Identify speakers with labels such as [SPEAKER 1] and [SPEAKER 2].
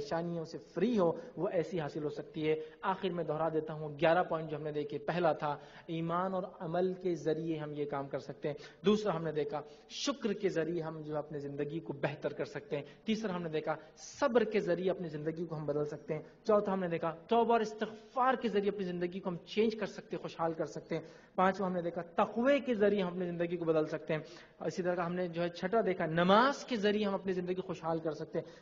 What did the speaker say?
[SPEAKER 1] परेशानियों से फ्री हो, वो ऐसी हासिल हो सकती है। आखिर में दोहरा देता हूँ, ग्यारह पॉइंट जो हमने देखे, पहला था, ईमान और अमल के ज़रिए हम ये काम कर सकते हैं। दूसरा हमने देखा, शुक्र के ज़रिए हम जो अपनी ज़िंदगी को बेहतर कर सकते हैं। तीसरा हमने देखा, सब्र के ज़रिए अपनी ज़िंदगी को हम बदल सकते हैं। चौथा हमने देखा, तोबा और इस्तफार के ज़रिए अपनी ज़िंदगी को हम चेंज कर सकते हैं, खुशहाल कर सकते हैं। पांचवा हमने देखा, तकवे के ज़रिए हम अपनी ज़िंदगी को बदल सकते हैं। इसी तरह हमने जो है छठा देखा, नमाज़ के ज़रिए हम अपनी ज़िंदगी खुशहाल कर सकते हैं।